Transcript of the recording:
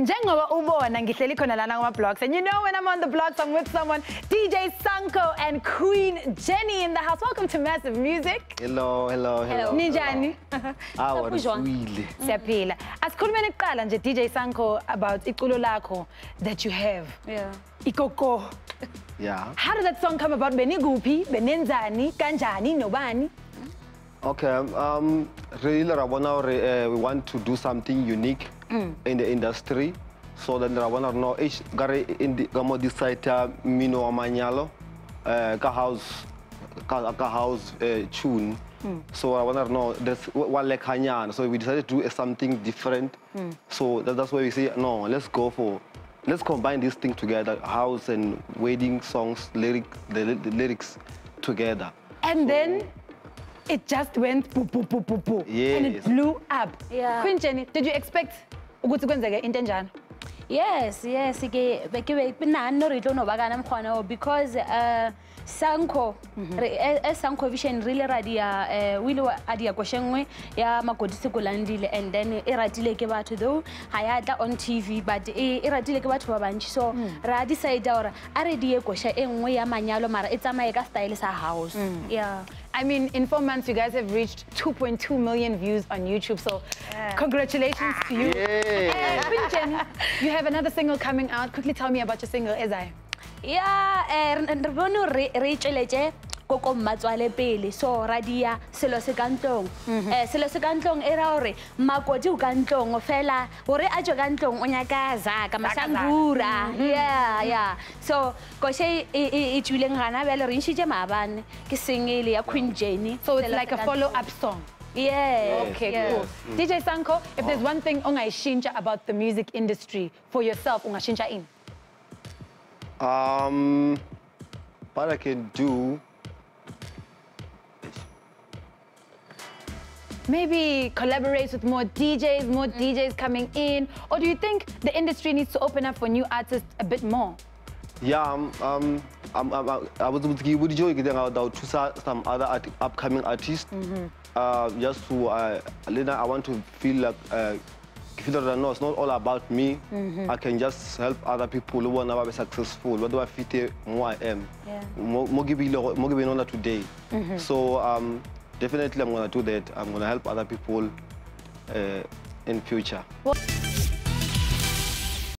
njengoba ubona ngihleli khona lana kuma-blogs and you know when i'm on the blogs i'm with someone dj Sunco and queen jenny in the house. Welcome to massive music. Hello, hello, hello. ninjani? Awa, Sakujwa. niswile. siyaphila. Asikhulumeni kuqala nje dj Sunco about iculo lakho that you have. Yeah. ikoko. Yeah. how did that song come about? Benikuphi benenzani? Kanjani? Nobani? Okay. Um, really, Rabona, uh, we want to do something unique in the industry. So then Rabona, no, each gare in the gamo this site, uh, Mino Amanyalo, uh, ka house, ka, ka house uh, tune. So I want to know that's one like Hanyan. So we decided to do something different. So that, that's why we say no. Let's go for. Let's combine this thing together, house and wedding songs, lyric, the, the lyrics together. and then it just went boo, boo, boo, boo, boo. and it blew up Yeah. queen jenny did you expect ukuthi kwenzeke into enjani yes yes ke be ke be nna no re tlo no ba kana mkhwana o because uh Sunco re e- Sunco vision really ra dia eh wile a dia koshengwe ya magodisi ko landile and then e ratile ke batho though ha ya tla on tv but e ratile ke batho ba bantši. So ra decide gore a re die kosha e nngwe ya manyalo mara e tsamaye ka style sa house. Yeah. I mean, in four months, you guys have reached 2.2 million views on YouTube. So, congratulations to you. Yeah. Queen Jenny, you have another single coming out. Quickly tell me about your single, Ezai. Yeah, eh, re bone re tsweletse koko mmatswale pele. So ra dia selo se ka ntlong. Um selo se ka ntlong e ra gore makodi o ka ntlong fela gore a tswe ka ntlong o nyaka zaka masangura ya ya. So koshe e tswileng gana bjale re ntšhitše maabane. Ke sengele ya queen jenny So, it's like a follow up song. Yes Okay, yes. cool. DJ Sunco, if there's one thing ungayishintsha about the music industry for yourself, ungashintsha in. Um, what I can do, Maybe collaborate with more DJs, more DJs coming in, or do you think the industry needs to open up for new artists a bit more? Yeah, um, um, um, um, I was with you, would you get out to some other art, upcoming artists? Uh, just to, uh, Lena, I want to feel like, uh, feel that no, it's not all about me. I can just help other people who want to be successful. What do I fit more I am? Yeah. More give me more give me today. So um, definitely I'm gonna do that. I'm gonna help other people uh, in future. Well-